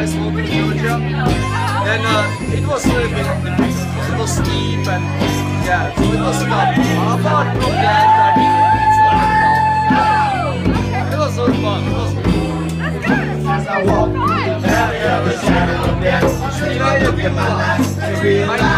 high school in Georgia, and uh, it was a little bit it was steep and yeah, so it was fun. Apart from that, I mean, it's not. It was so fun. It was As I walk the valley of the shadow of death, I to look at my life and realize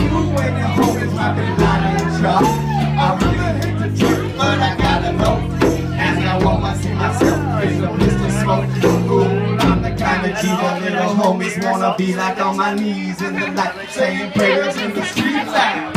you your homies might be lying. I really hate the truth, but I gotta know. As I walk, I see myself face a pistol smoke. Ooh, I'm the kind of G that little homies wanna be like on my knees in the night, saying prayers in the street light.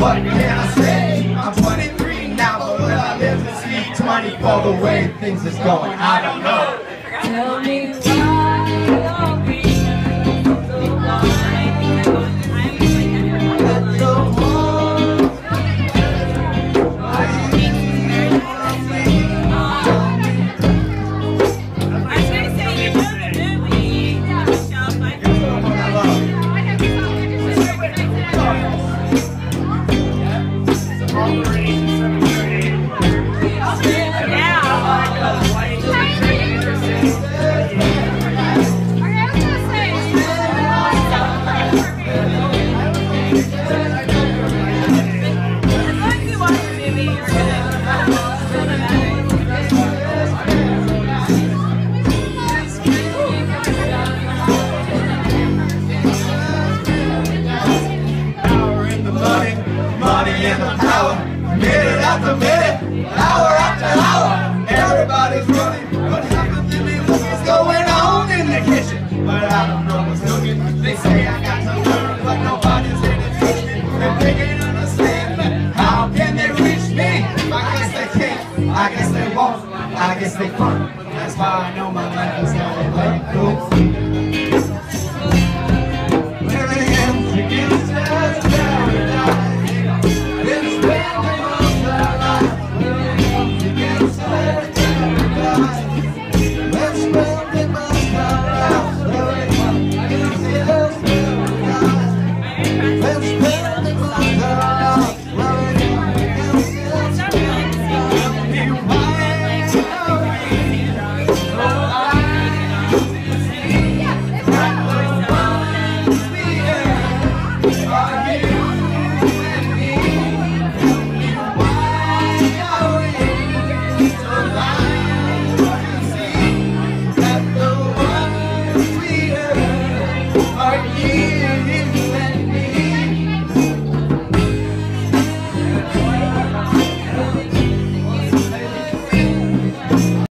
What can I say? I'm 23 now, but will I live to see 24 the way things is going? I don't know. Tell me as After minute, hour after hour. Everybody's running. What happens to me? What's going on in the kitchen? But I don't know what's cooking. They say I got to learn, but nobody's here to teach me. And they can't understand. How can they reach me? I guess they can't. I guess they won't. I guess they can't. That's why I know